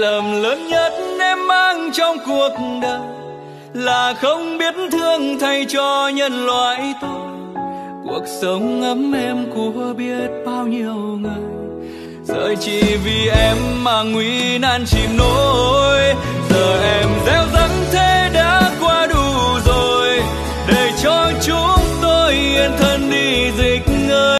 lầm lớn nhất em mang trong cuộc đời là không biết thương thay cho nhân loại tôi. Cuộc sống ấm em của biết bao nhiêu người, giờ chỉ vì em mà nguy nan chìm nổi giờ em gieo rắc thế đã qua đủ rồi, để cho chúng tôi yên thân đi dịch ngơi